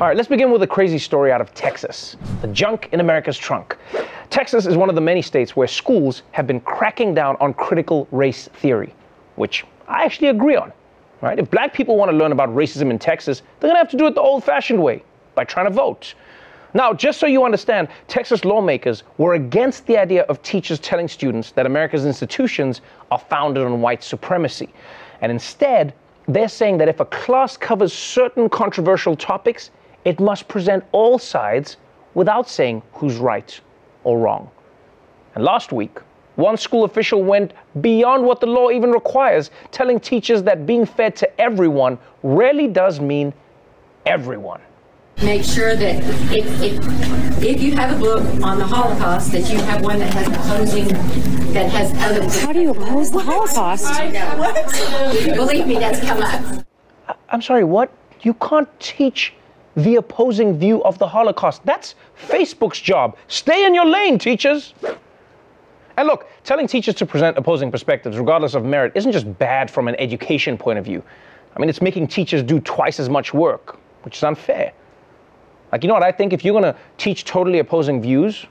All right, let's begin with a crazy story out of Texas the junk in America's trunk. Texas is one of the many states where schools have been cracking down on critical race theory, which I actually agree on. Right? If black people want to learn about racism in Texas, they're going to have to do it the old fashioned way by trying to vote. Now, just so you understand, Texas lawmakers were against the idea of teachers telling students that America's institutions are founded on white supremacy. And instead, they're saying that if a class covers certain controversial topics, it must present all sides without saying who's right or wrong. And last week, one school official went beyond what the law even requires, telling teachers that being fair to everyone rarely does mean everyone. Make sure that if, if, if you have a book on the Holocaust, that you have one that has opposing, that has other. How do you oppose the Holocaust? What? Believe me, that's come up. I'm sorry, what? You can't teach the opposing view of the Holocaust. That's Facebook's job. Stay in your lane, teachers. And look, telling teachers to present opposing perspectives, regardless of merit, isn't just bad from an education point of view. I mean, it's making teachers do twice as much work, which is unfair. Like, you know what I think? If you're going to teach totally opposing views,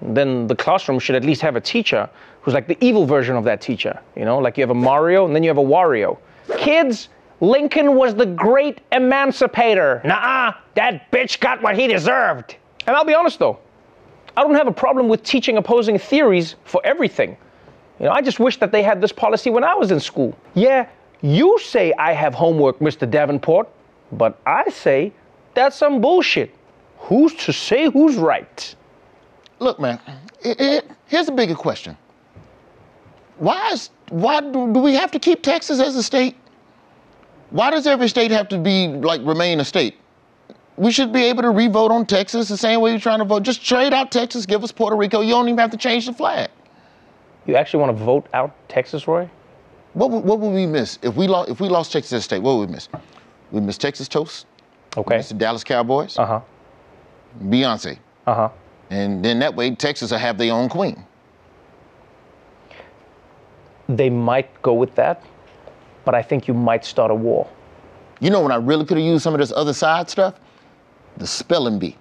then the classroom should at least have a teacher who's like the evil version of that teacher. You know, like you have a Mario and then you have a Wario. Kids, Lincoln was the great emancipator. Nah, that bitch got what he deserved. And I'll be honest though, I don't have a problem with teaching opposing theories for everything. You know, I just wish that they had this policy when I was in school. Yeah, you say I have homework, Mr. Davenport, but I say that's some bullshit. Who's to say who's right? Look, man, it, it, here's a bigger question. Why is why do, do we have to keep Texas as a state? Why does every state have to be like remain a state? We should be able to re-vote on Texas the same way you're trying to vote. Just trade out Texas, give us Puerto Rico. You don't even have to change the flag. You actually want to vote out Texas, Roy? What, would- what would we miss if we lost if we lost Texas as a state? What would we miss? We miss Texas toast. Okay. Miss the Dallas Cowboys. Uh huh. Beyonce. Uh huh. And then that way Texas will have their own queen. They might go with that, but I think you might start a war. You know when I really could have used some of this other side stuff? The spelling bee.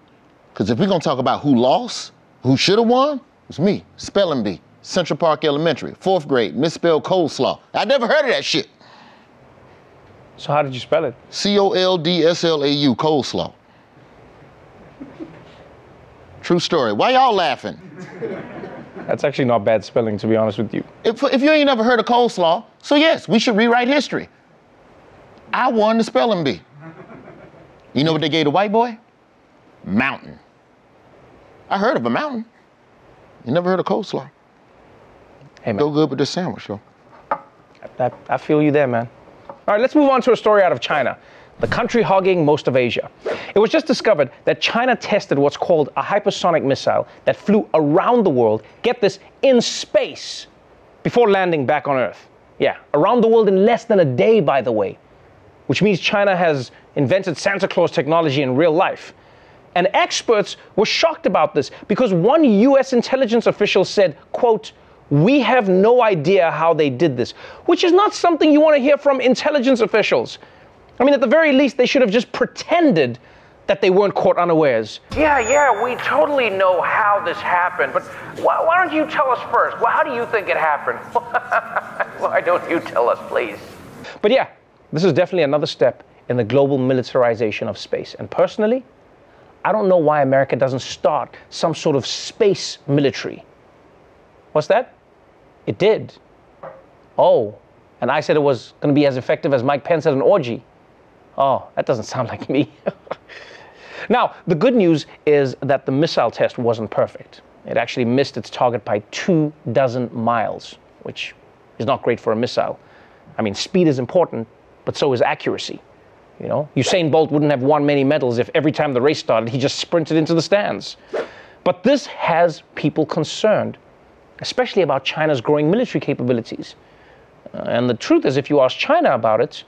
Because if we're gonna talk about who lost, who should have won, it's me, spelling bee. Central Park Elementary, fourth grade, misspelled coleslaw. I never heard of that shit. So how did you spell it? C O L D S L A U, coleslaw. True story. Why y'all laughing? That's actually not bad spelling, to be honest with you. If, if you ain't never heard of coleslaw, so yes, we should rewrite history. I won the spelling bee. You know what they gave the white boy? Mountain. I heard of a mountain. You never heard of coleslaw? Hey, man. Go good with this sandwich, yo. I, I feel you there, man. All right, let's move on to a story out of China, the country hogging most of Asia. It was just discovered that China tested what's called a hypersonic missile that flew around the world, get this, in space, before landing back on Earth. Yeah, around the world in less than a day, by the way, which means China has invented Santa Claus technology in real life. And experts were shocked about this because one US intelligence official said, quote, we have no idea how they did this, which is not something you want to hear from intelligence officials. I mean, at the very least, they should have just pretended that they weren't caught unawares. Yeah, yeah, we totally know how this happened, but why, why don't you tell us first? Well, how do you think it happened? why don't you tell us, please? But yeah, this is definitely another step in the global militarization of space. And personally, I don't know why America doesn't start some sort of space military. What's that? It did. Oh, and I said it was going to be as effective as Mike Pence at an orgy. Oh, that doesn't sound like me. now, the good news is that the missile test wasn't perfect. It actually missed its target by two dozen miles, which is not great for a missile. I mean, speed is important, but so is accuracy. You know, Usain Bolt wouldn't have won many medals if every time the race started he just sprinted into the stands. But this has people concerned, especially about China's growing military capabilities. Uh, and the truth is, if you ask China about it,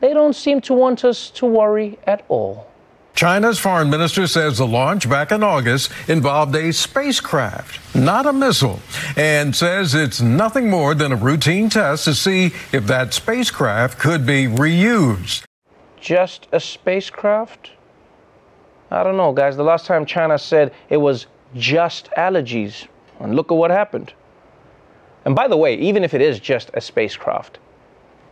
they don't seem to want us to worry at all. China's foreign minister says the launch back in August involved a spacecraft, not a missile, and says it's nothing more than a routine test to see if that spacecraft could be reused. Just a spacecraft? I don't know, guys. The last time China said it was just allergies, and look at what happened. And by the way, even if it is just a spacecraft,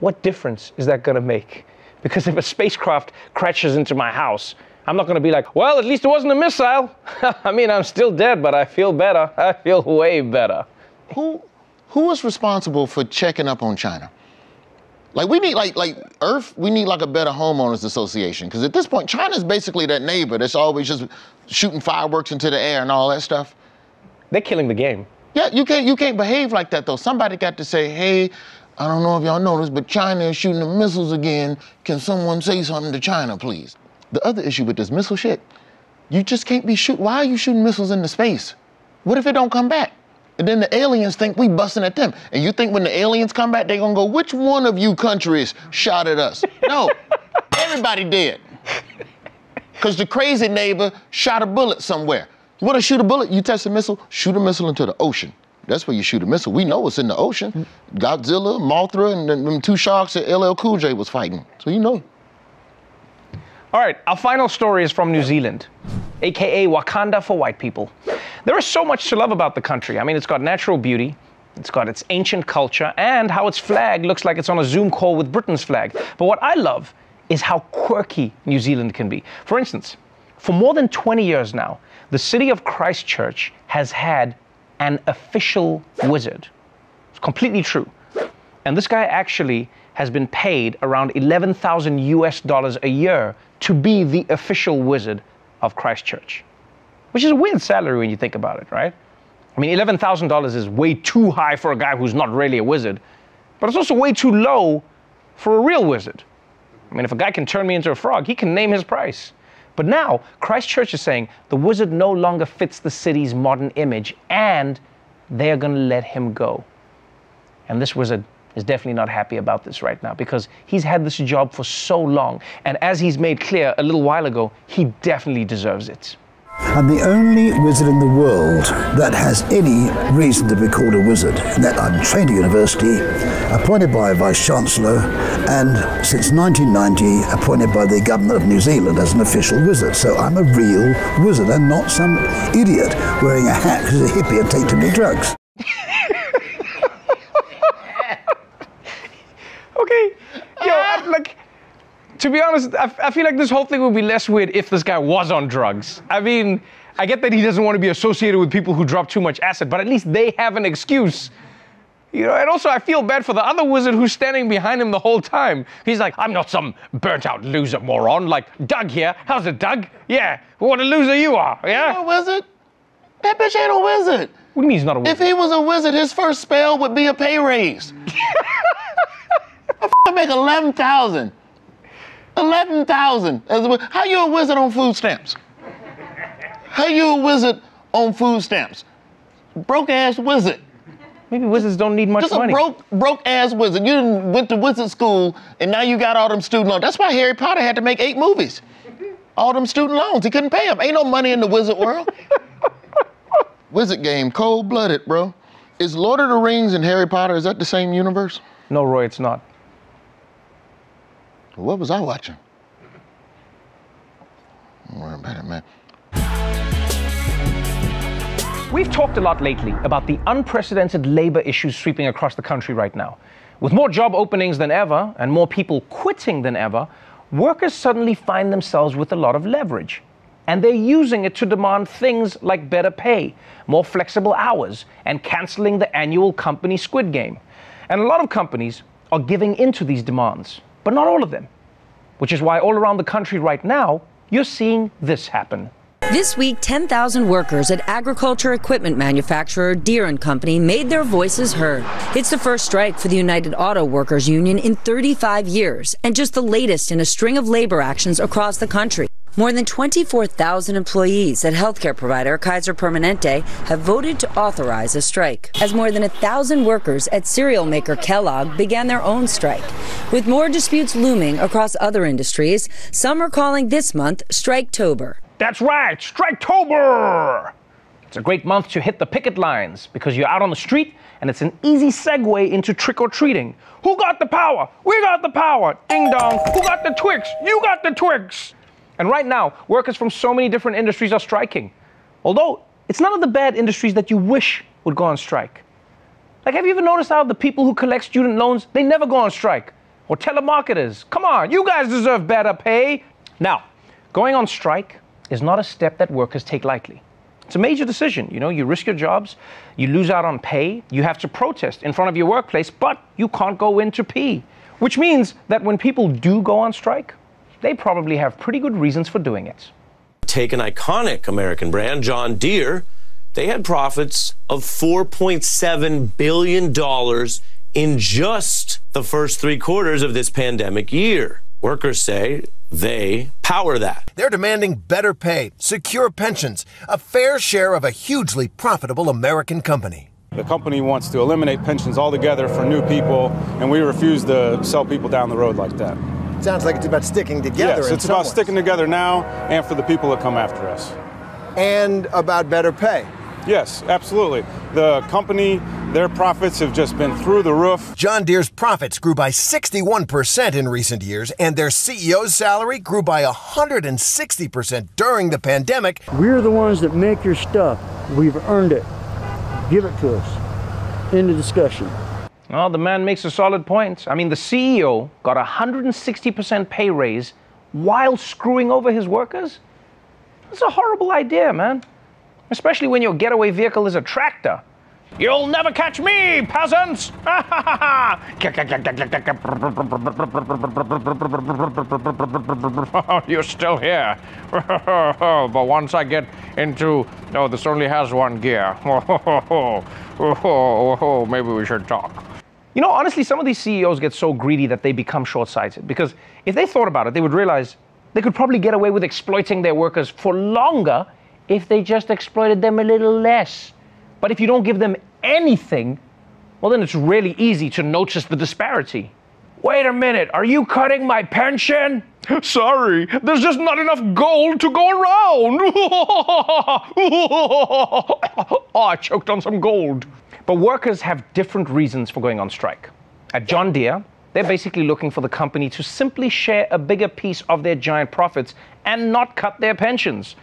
what difference is that going to make? Because if a spacecraft crashes into my house, I'm not going to be like, well, at least it wasn't a missile. I mean, I'm still dead, but I feel better. I feel way better. Who who is responsible for checking up on China? Like we need like like Earth, we need like a better homeowners association because at this point, China's basically that neighbor that's always just shooting fireworks into the air and all that stuff. They're killing the game. Yeah, you can't you can't behave like that though. Somebody got to say, hey, I don't know if y'all noticed, but China is shooting the missiles again. Can someone say something to China, please? The other issue with this missile shit, you just can't be shoot. Why are you shooting missiles into space? What if it don't come back? And then the aliens think we busting at them. And you think when the aliens come back, they're gonna go, which one of you countries shot at us? No, everybody did. Because the crazy neighbor shot a bullet somewhere. You wanna shoot a bullet? You test a missile, shoot a missile into the ocean. That's where you shoot a missile. We know it's in the ocean. Godzilla, Mothra, and them two sharks that LL Cool J was fighting. So you know. All right, our final story is from New Zealand, aka Wakanda for white people. There is so much to love about the country. I mean, it's got natural beauty, it's got its ancient culture, and how its flag looks like it's on a Zoom call with Britain's flag. But what I love is how quirky New Zealand can be. For instance, for more than 20 years now, the city of Christchurch has had an official wizard. It's completely true. And this guy actually has been paid around 11,000 US dollars a year to be the official wizard of Christchurch. Which is a weird salary when you think about it, right? I mean, $11,000 is way too high for a guy who's not really a wizard, but it's also way too low for a real wizard. I mean, if a guy can turn me into a frog, he can name his price. But now, Christchurch is saying the wizard no longer fits the city's modern image and they're going to let him go. And this wizard is definitely not happy about this right now because he's had this job for so long. And as he's made clear a little while ago, he definitely deserves it. I'm the only wizard in the world that has any reason to be called a wizard. And that I'm trained at university, appointed by a vice chancellor, and since 1990 appointed by the government of New Zealand as an official wizard. So I'm a real wizard and not some idiot wearing a hat because he's a hippie and take too many drugs. Okay. Yo, ah. I, like, to be honest, I, I feel like this whole thing would be less weird if this guy was on drugs. I mean, I get that he doesn't want to be associated with people who drop too much acid, but at least they have an excuse. You know, and also I feel bad for the other wizard who's standing behind him the whole time. He's like, I'm not some burnt out loser moron like Doug here. How's it, Doug? Yeah, what a loser you are, yeah? A wizard? That bitch ain't a wizard. What do you mean he's not a wizard? If he was a wizard, his first spell would be a pay raise. I make eleven thousand. Eleven thousand. How you a wizard on food stamps? How you a wizard on food stamps? Broke ass wizard. Maybe wizards don't need much Just money. a broke broke ass wizard. You went to wizard school and now you got all them student loans. That's why Harry Potter had to make eight movies. All them student loans. He couldn't pay them. Ain't no money in the wizard world. wizard game, cold blooded, bro. Is Lord of the Rings and Harry Potter, is that the same universe? no, Roy, it's not. What was I watching? Don't worry about it, man. We've talked a lot lately about the unprecedented labor issues sweeping across the country right now. With more job openings than ever and more people quitting than ever, workers suddenly find themselves with a lot of leverage. And they're using it to demand things like better pay, more flexible hours, and canceling the annual company squid game. And a lot of companies are giving into these demands, but not all of them. Which is why all around the country right now, you're seeing this happen. This week, 10,000 workers at agriculture equipment manufacturer Deere & Company made their voices heard. It's the first strike for the United Auto Workers Union in 35 years and just the latest in a string of labor actions across the country. More than 24,000 employees at healthcare provider Kaiser Permanente have voted to authorize a strike, as more than a thousand workers at cereal maker Kellogg began their own strike. With more disputes looming across other industries, some are calling this month Striketober. That's right, Striketober! It's a great month to hit the picket lines because you're out on the street and it's an easy segue into trick or treating. Who got the power? We got the power! Ding dong! Who got the Twix? You got the Twix! And right now, workers from so many different industries are striking. Although, it's none of the bad industries that you wish would go on strike. Like, have you ever noticed how the people who collect student loans, they never go on strike? Or telemarketers, come on, you guys deserve better pay. Now, going on strike is not a step that workers take lightly. It's a major decision. You know, you risk your jobs, you lose out on pay, you have to protest in front of your workplace, but you can't go in to pee. Which means that when people do go on strike, they probably have pretty good reasons for doing it. Take an iconic American brand, John Deere. They had profits of $4.7 billion in just the first three quarters of this pandemic year. Workers say they power that. They're demanding better pay, secure pensions, a fair share of a hugely profitable American company. The company wants to eliminate pensions altogether for new people, and we refuse to sell people down the road like that. Sounds like it's about sticking together. Yes, it's about sticking together now and for the people that come after us. And about better pay. Yes, absolutely. The company, their profits have just been through the roof. John Deere's profits grew by 61% in recent years, and their CEO's salary grew by 160% during the pandemic. We're the ones that make your stuff. We've earned it. Give it to us. End of discussion. Well, the man makes a solid point. I mean, the CEO got a 160% pay raise while screwing over his workers? That's a horrible idea, man especially when your getaway vehicle is a tractor. You'll never catch me, peasants! You're still here. but once I get into. Oh, this only has one gear. Maybe we should talk. You know, honestly, some of these CEOs get so greedy that they become short sighted because if they thought about it, they would realize they could probably get away with exploiting their workers for longer if they just exploited them a little less. But if you don't give them anything, well, then it's really easy to notice the disparity. Wait a minute, are you cutting my pension? Sorry, there's just not enough gold to go around. oh, I choked on some gold. But workers have different reasons for going on strike. At John Deere, they're basically looking for the company to simply share a bigger piece of their giant profits and not cut their pensions.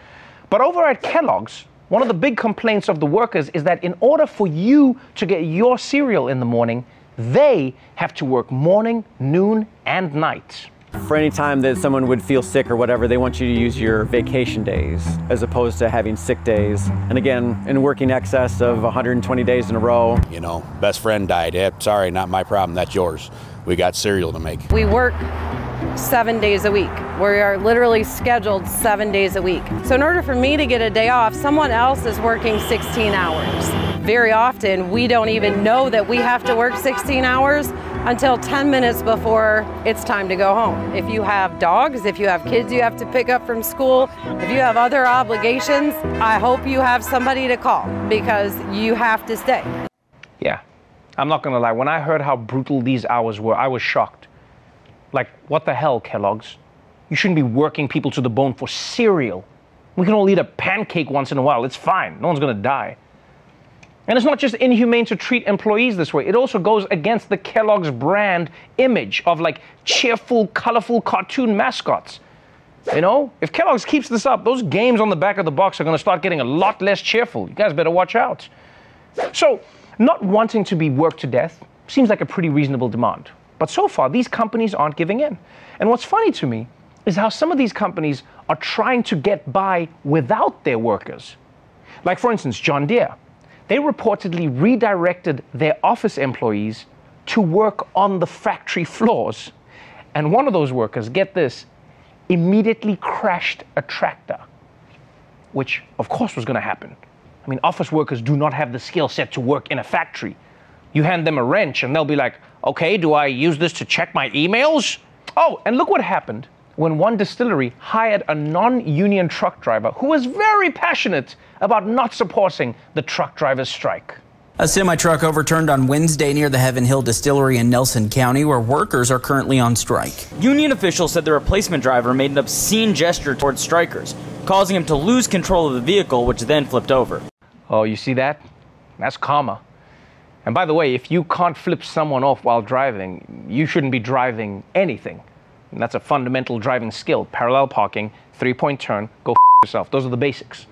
But over at Kellogg's, one of the big complaints of the workers is that in order for you to get your cereal in the morning, they have to work morning, noon, and night. For any time that someone would feel sick or whatever, they want you to use your vacation days as opposed to having sick days. And again, in working excess of 120 days in a row. You know, best friend died. Hey, sorry, not my problem. That's yours. We got cereal to make. We work seven days a week. We are literally scheduled seven days a week. So in order for me to get a day off, someone else is working 16 hours. Very often, we don't even know that we have to work 16 hours until 10 minutes before it's time to go home. If you have dogs, if you have kids you have to pick up from school, if you have other obligations, I hope you have somebody to call because you have to stay. Yeah, I'm not gonna lie. When I heard how brutal these hours were, I was shocked. Like, what the hell, Kellogg's? You shouldn't be working people to the bone for cereal. We can all eat a pancake once in a while. It's fine. No one's going to die. And it's not just inhumane to treat employees this way. It also goes against the Kellogg's brand image of like cheerful, colorful cartoon mascots. You know, if Kellogg's keeps this up, those games on the back of the box are going to start getting a lot less cheerful. You guys better watch out. So, not wanting to be worked to death seems like a pretty reasonable demand. But so far, these companies aren't giving in. And what's funny to me is how some of these companies are trying to get by without their workers. Like, for instance, John Deere. They reportedly redirected their office employees to work on the factory floors. And one of those workers, get this, immediately crashed a tractor, which of course was going to happen. I mean, office workers do not have the skill set to work in a factory. You hand them a wrench and they'll be like, okay, do I use this to check my emails? Oh, and look what happened when one distillery hired a non union truck driver who was very passionate about not supporting the truck drivers' strike. A semi truck overturned on Wednesday near the Heaven Hill Distillery in Nelson County, where workers are currently on strike. Union officials said the replacement driver made an obscene gesture towards strikers, causing him to lose control of the vehicle, which then flipped over. Oh, you see that? That's karma. And by the way, if you can't flip someone off while driving, you shouldn't be driving anything. And that's a fundamental driving skill. Parallel parking, three point turn, go f- yourself. Those are the basics.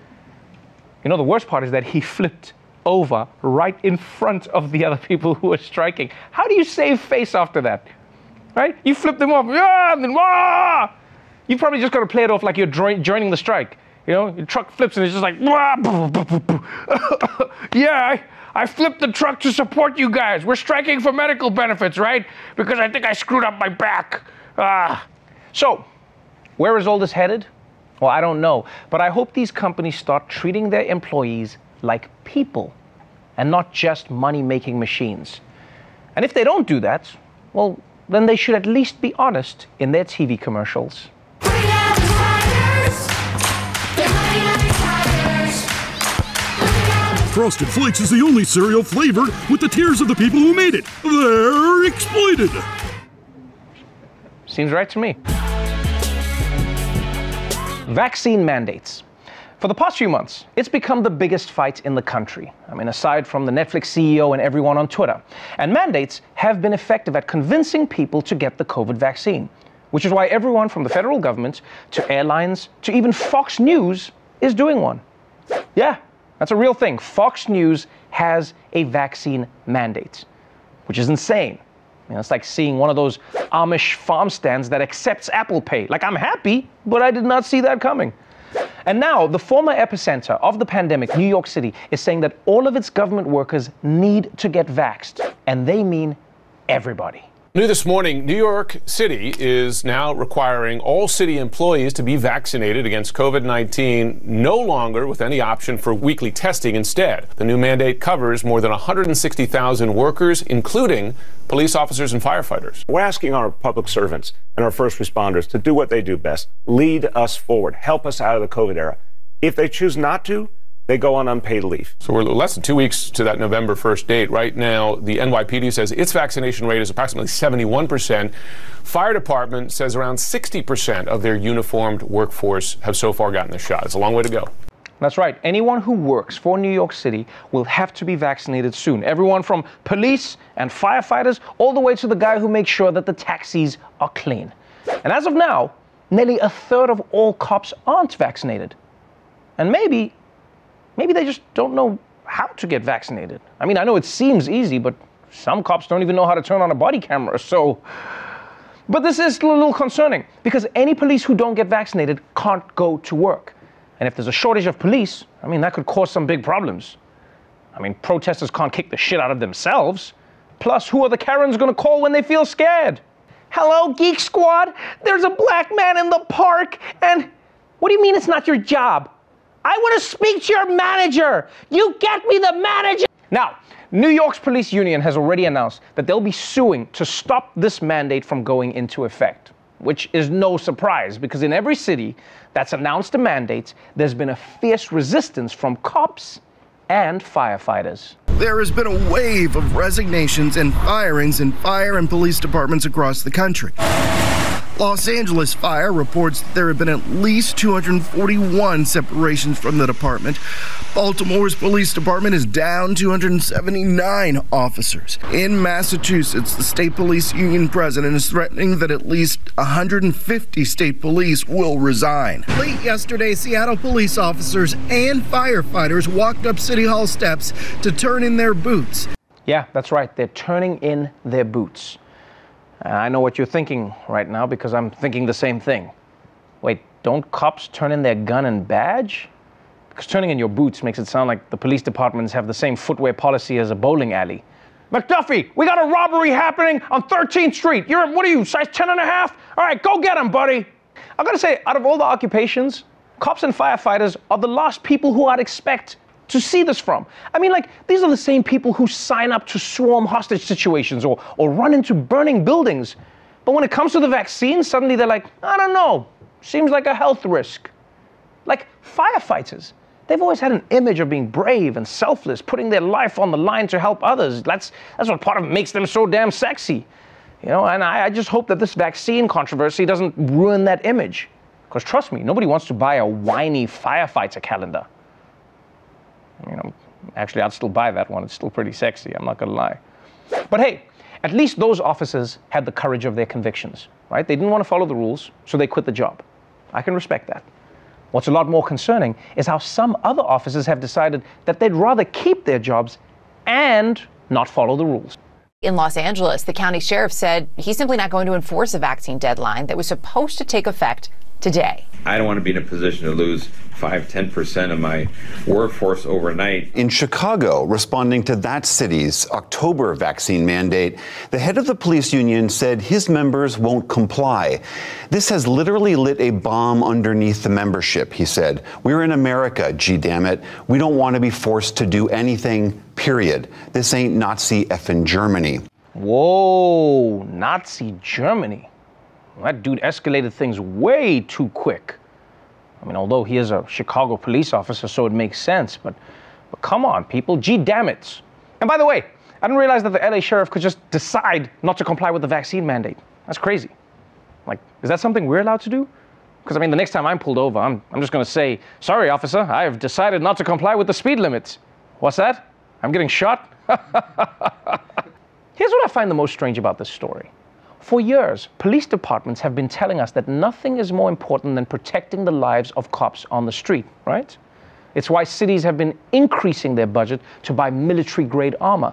You know, the worst part is that he flipped over right in front of the other people who were striking. How do you save face after that? Right? You flip them off, yeah, and then wah! You probably just got to play it off like you're joining the strike. You know, your truck flips and it's just like, wah, yeah, I flipped the truck to support you guys. We're striking for medical benefits, right? Because I think I screwed up my back. Ah. So, where is all this headed? Well, I don't know. But I hope these companies start treating their employees like people and not just money making machines. And if they don't do that, well, then they should at least be honest in their TV commercials. Frosted Flakes is the only cereal flavored with the tears of the people who made it. They're exploited. Seems right to me. Vaccine mandates. For the past few months, it's become the biggest fight in the country. I mean, aside from the Netflix CEO and everyone on Twitter. And mandates have been effective at convincing people to get the COVID vaccine, which is why everyone from the federal government to airlines to even Fox News is doing one. Yeah, that's a real thing. Fox News has a vaccine mandate, which is insane. You know, it's like seeing one of those Amish farm stands that accepts Apple Pay. Like, I'm happy, but I did not see that coming. And now, the former epicenter of the pandemic, New York City, is saying that all of its government workers need to get vaxxed, and they mean everybody. New this morning, New York City is now requiring all city employees to be vaccinated against COVID 19, no longer with any option for weekly testing instead. The new mandate covers more than 160,000 workers, including police officers and firefighters. We're asking our public servants and our first responders to do what they do best lead us forward, help us out of the COVID era. If they choose not to, they go on unpaid leave. So we're less than two weeks to that November 1st date. Right now, the NYPD says its vaccination rate is approximately 71%. Fire department says around 60% of their uniformed workforce have so far gotten the shot. It's a long way to go. That's right. Anyone who works for New York City will have to be vaccinated soon. Everyone from police and firefighters all the way to the guy who makes sure that the taxis are clean. And as of now, nearly a third of all cops aren't vaccinated. And maybe maybe they just don't know how to get vaccinated. I mean, I know it seems easy, but some cops don't even know how to turn on a body camera. So, but this is a little concerning because any police who don't get vaccinated can't go to work. And if there's a shortage of police, I mean, that could cause some big problems. I mean, protesters can't kick the shit out of themselves. Plus, who are the Karens gonna call when they feel scared? Hello, Geek Squad? There's a black man in the park, and what do you mean it's not your job? I want to speak to your manager. You get me the manager. Now, New York's police union has already announced that they'll be suing to stop this mandate from going into effect, which is no surprise because in every city that's announced a mandate, there's been a fierce resistance from cops and firefighters. There has been a wave of resignations and firings in fire and police departments across the country. Los Angeles Fire reports there have been at least 241 separations from the department. Baltimore's police department is down 279 officers. In Massachusetts, the state police union president is threatening that at least 150 state police will resign. Late yesterday, Seattle police officers and firefighters walked up City Hall steps to turn in their boots. Yeah, that's right. They're turning in their boots. I know what you're thinking right now because I'm thinking the same thing. Wait, don't cops turn in their gun and badge? Because turning in your boots makes it sound like the police departments have the same footwear policy as a bowling alley. McDuffie, we got a robbery happening on 13th Street. You're, what are you, size 10 and a half? All right, go get him, buddy. I gotta say, out of all the occupations, cops and firefighters are the last people who I'd expect to see this from. I mean, like, these are the same people who sign up to swarm hostage situations or, or run into burning buildings. But when it comes to the vaccine, suddenly they're like, I don't know, seems like a health risk. Like firefighters, they've always had an image of being brave and selfless, putting their life on the line to help others. That's, that's what part of makes them so damn sexy. You know, and I, I just hope that this vaccine controversy doesn't ruin that image. Because trust me, nobody wants to buy a whiny firefighter calendar you know, actually, I'd still buy that one. It's still pretty sexy, I'm not gonna lie. But hey, At least those officers had the courage of their convictions, right? They didn't want to follow the rules, so they quit the job. I can respect that. What's a lot more concerning is how some other officers have decided that they'd rather keep their jobs and not follow the rules. In Los Angeles, the county sheriff said he's simply not going to enforce a vaccine deadline that was supposed to take effect today. I don't want to be in a position to lose 5 10% of my workforce overnight. In Chicago, responding to that city's October vaccine mandate, the head of the police union said his members won't comply. This has literally lit a bomb underneath the membership, he said. We're in America, gee damn it. We don't want to be forced to do anything, period. This ain't Nazi effing Germany. Whoa, Nazi Germany. That dude escalated things way too quick. I mean, although he is a Chicago police officer, so it makes sense, but, but come on, people, gee damn it. And by the way, I didn't realize that the LA sheriff could just decide not to comply with the vaccine mandate. That's crazy. Like, is that something we're allowed to do? Because, I mean, the next time I'm pulled over, I'm, I'm just going to say, sorry, officer, I have decided not to comply with the speed limits. What's that? I'm getting shot? Here's what I find the most strange about this story. For years, police departments have been telling us that nothing is more important than protecting the lives of cops on the street, right? It's why cities have been increasing their budget to buy military grade armor.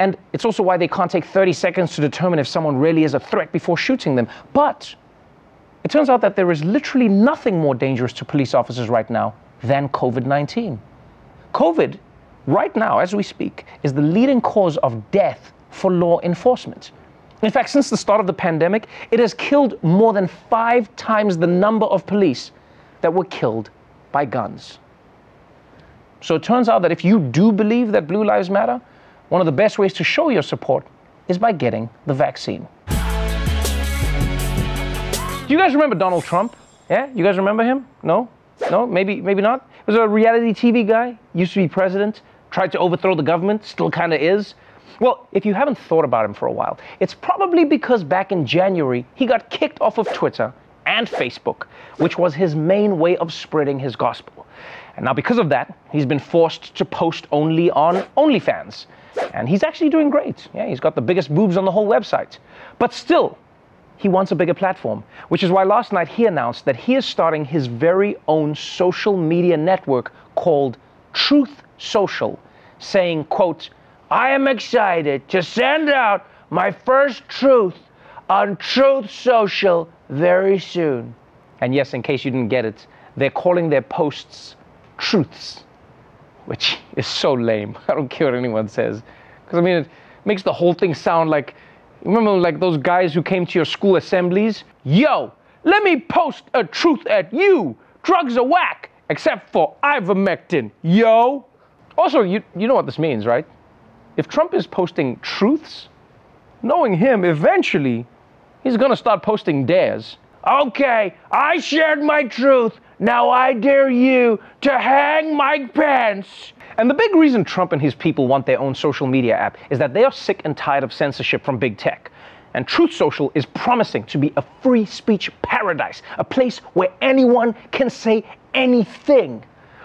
And it's also why they can't take 30 seconds to determine if someone really is a threat before shooting them. But it turns out that there is literally nothing more dangerous to police officers right now than COVID 19. COVID, right now, as we speak, is the leading cause of death for law enforcement. In fact, since the start of the pandemic, it has killed more than five times the number of police that were killed by guns. So it turns out that if you do believe that Blue Lives Matter, one of the best ways to show your support is by getting the vaccine. Do you guys remember Donald Trump? Yeah? You guys remember him? No? No? Maybe maybe not? He was a reality TV guy, used to be president, tried to overthrow the government, still kind of is. Well, if you haven't thought about him for a while, it's probably because back in January, he got kicked off of Twitter and Facebook, which was his main way of spreading his gospel. And now, because of that, he's been forced to post only on OnlyFans. And he's actually doing great. Yeah, he's got the biggest boobs on the whole website. But still, he wants a bigger platform, which is why last night he announced that he is starting his very own social media network called Truth Social, saying, quote, I am excited to send out my first truth on Truth Social very soon. And yes, in case you didn't get it, they're calling their posts truths, which is so lame. I don't care what anyone says. Because I mean, it makes the whole thing sound like, remember like those guys who came to your school assemblies? Yo, let me post a truth at you. Drugs are whack, except for ivermectin, yo. Also, you, you know what this means, right? If Trump is posting truths, knowing him, eventually he's going to start posting dares. Okay, I shared my truth. Now I dare you to hang Mike Pence. And the big reason Trump and his people want their own social media app is that they are sick and tired of censorship from big tech. And Truth Social is promising to be a free speech paradise, a place where anyone can say anything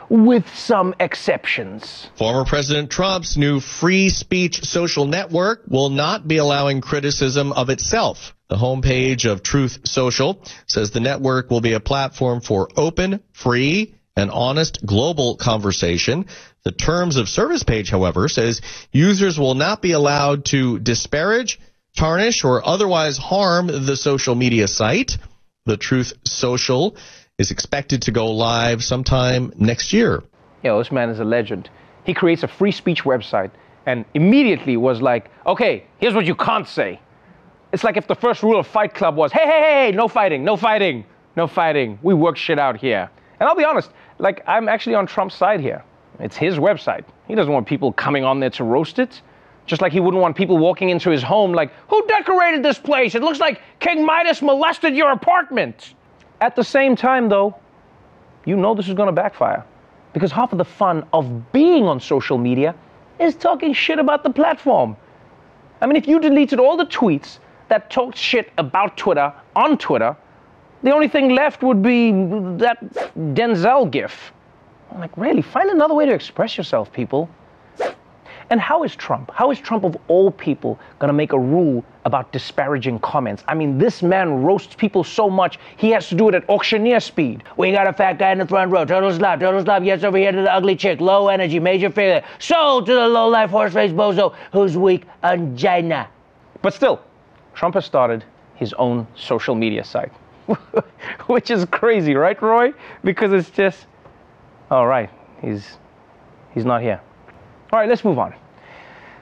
with some exceptions. Former President Trump's new free speech social network will not be allowing criticism of itself. The homepage of Truth Social says the network will be a platform for open, free, and honest global conversation. The terms of service page, however, says users will not be allowed to disparage, tarnish, or otherwise harm the social media site. The Truth Social is expected to go live sometime next year. Yeah, this man is a legend. He creates a free speech website and immediately was like, okay, here's what you can't say. It's like if the first rule of Fight Club was, hey, hey, hey, no fighting, no fighting, no fighting. We work shit out here. And I'll be honest, like, I'm actually on Trump's side here. It's his website. He doesn't want people coming on there to roast it. Just like he wouldn't want people walking into his home like, who decorated this place? It looks like King Midas molested your apartment. At the same time, though, you know this is going to backfire because half of the fun of being on social media is talking shit about the platform. I mean, if you deleted all the tweets that talked shit about Twitter on Twitter, the only thing left would be that Denzel gif. I'm like, really? Find another way to express yourself, people. And how is Trump, how is Trump of all people going to make a rule about disparaging comments? I mean, this man roasts people so much, he has to do it at auctioneer speed. We got a fat guy in the front row, total slap, total slap, yes, over here to the ugly chick, low energy, major failure, sold to the low life horse race bozo who's weak angina. But still, Trump has started his own social media site, which is crazy, right, Roy? Because it's just, all right, he's, he's not here. All right, let's move on.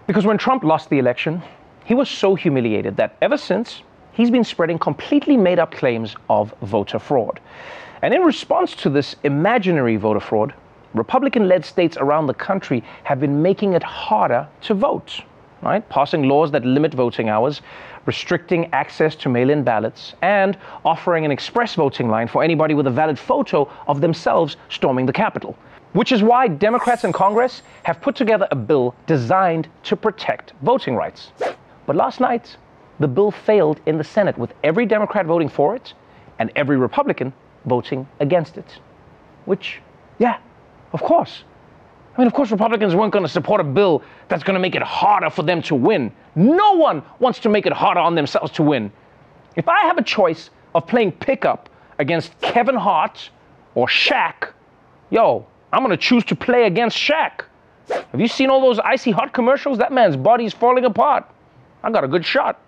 Because when Trump lost the election, he was so humiliated that ever since, he's been spreading completely made up claims of voter fraud. And in response to this imaginary voter fraud, Republican led states around the country have been making it harder to vote, right? Passing laws that limit voting hours, restricting access to mail in ballots, and offering an express voting line for anybody with a valid photo of themselves storming the Capitol which is why Democrats in Congress have put together a bill designed to protect voting rights. But last night, the bill failed in the Senate with every Democrat voting for it and every Republican voting against it. Which, yeah, of course. I mean, of course, Republicans weren't going to support a bill that's going to make it harder for them to win. No one wants to make it harder on themselves to win. If I have a choice of playing pickup against Kevin Hart or Shaq, yo, I'm going to choose to play against Shaq. Have you seen all those icy hot commercials? That man's body's falling apart. I got a good shot.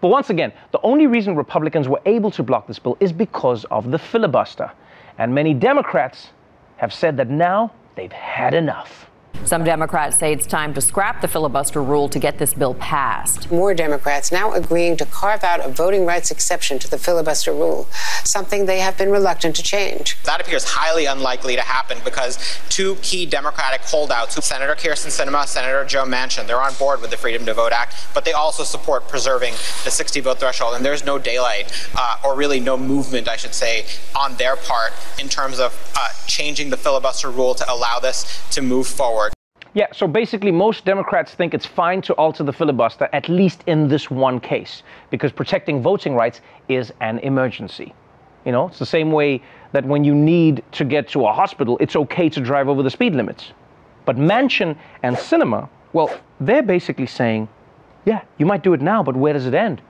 But once again, the only reason Republicans were able to block this bill is because of the filibuster. And many Democrats have said that now they've had enough. Some Democrats say it's time to scrap the filibuster rule to get this bill passed. More Democrats now agreeing to carve out a voting rights exception to the filibuster rule, something they have been reluctant to change. That appears highly unlikely to happen because two key Democratic holdouts, Senator Kyrsten Sinema, Senator Joe Manchin, they're on board with the Freedom to Vote Act, but they also support preserving the 60 vote threshold. And there's no daylight, uh, or really no movement, I should say, on their part in terms of uh, changing the filibuster rule to allow this to move forward. Yeah, so basically, most Democrats think it's fine to alter the filibuster, at least in this one case, because protecting voting rights is an emergency. You know, it's the same way that when you need to get to a hospital, it's okay to drive over the speed limits. But Manchin and Sinema, well, they're basically saying, yeah, you might do it now, but where does it end?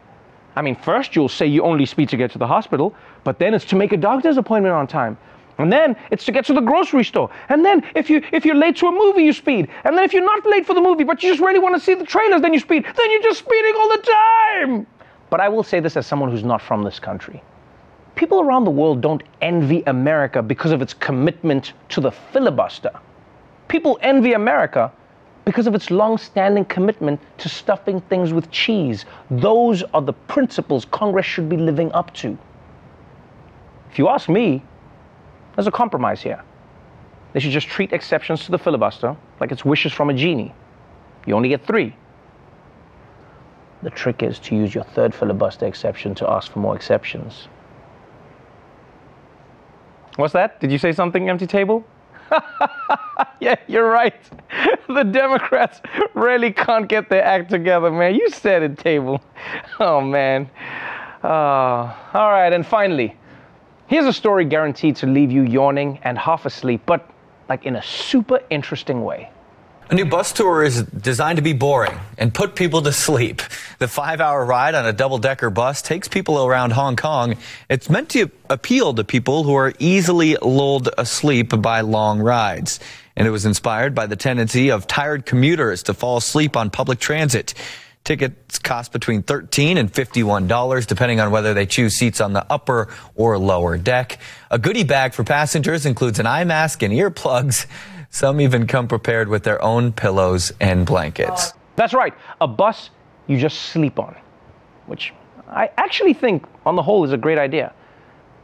I mean, first you'll say you only speed to get to the hospital, but then it's to make a doctor's appointment on time. And then it's to get to the grocery store. And then if you if you're late to a movie, you speed. And then if you're not late for the movie, but you just really want to see the trailers, then you speed. Then you're just speeding all the time. But I will say this as someone who's not from this country. People around the world don't envy America because of its commitment to the filibuster. People envy America because of its long-standing commitment to stuffing things with cheese. Those are the principles Congress should be living up to. If you ask me, there's a compromise here. They should just treat exceptions to the filibuster like it's wishes from a genie. You only get three. The trick is to use your third filibuster exception to ask for more exceptions. What's that? Did you say something, empty table? yeah, you're right. The Democrats really can't get their act together, man. You said it, table. Oh, man. Uh, all right, and finally, Here's a story guaranteed to leave you yawning and half asleep, but like in a super interesting way. A new bus tour is designed to be boring and put people to sleep. The five hour ride on a double decker bus takes people around Hong Kong. It's meant to appeal to people who are easily lulled asleep by long rides. And it was inspired by the tendency of tired commuters to fall asleep on public transit. Tickets cost between 13 and $51, depending on whether they choose seats on the upper or lower deck. A goodie bag for passengers includes an eye mask and earplugs. Some even come prepared with their own pillows and blankets. That's right, a bus you just sleep on, which I actually think, on the whole, is a great idea.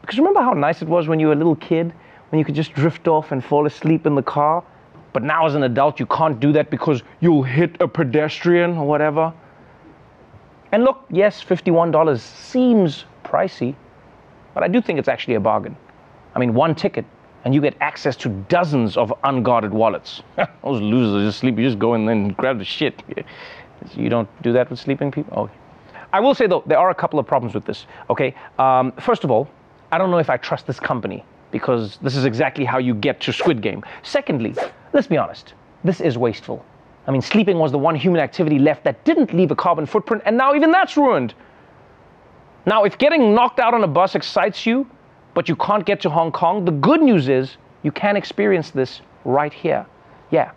Because remember how nice it was when you were a little kid, when you could just drift off and fall asleep in the car? But now, as an adult, you can't do that because you'll hit a pedestrian or whatever. And look, yes, $51 seems pricey, but I do think it's actually a bargain. I mean, one ticket, and you get access to dozens of unguarded wallets. Those losers just sleep, you just go in and grab the shit. You don't do that with sleeping people? Oh. I will say, though, there are a couple of problems with this, okay? Um, first of all, I don't know if I trust this company because this is exactly how you get to Squid Game. Secondly, let's be honest. This is wasteful. I mean, sleeping was the one human activity left that didn't leave a carbon footprint, and now even that's ruined. Now, if getting knocked out on a bus excites you, but you can't get to Hong Kong, the good news is you can experience this right here. Yeah.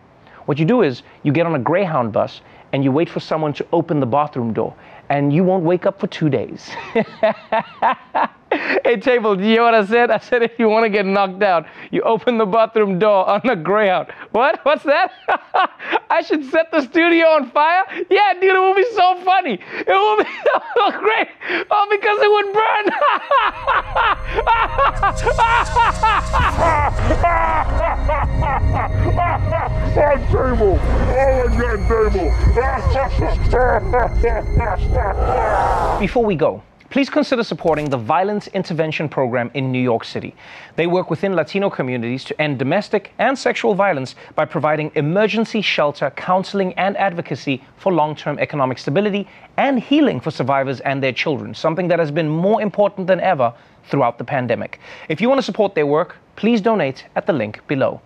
What you do is you get on a Greyhound bus and you wait for someone to open the bathroom door, and you won't wake up for two days. hey, Table, do you hear what I said? I said if you want to get knocked out, you open the bathroom door on a Greyhound. What? What's that? I should set the studio on fire? Yeah, dude, it will be so funny. It will be so great. Oh, because it would burn. On table! Oh again, table! Before we go, please consider supporting the Violence Intervention Program in New York City. They work within Latino communities to end domestic and sexual violence by providing emergency shelter, counseling, and advocacy for long term economic stability and healing for survivors and their children, something that has been more important than ever throughout the pandemic. If you want to support their work, please donate at the link below.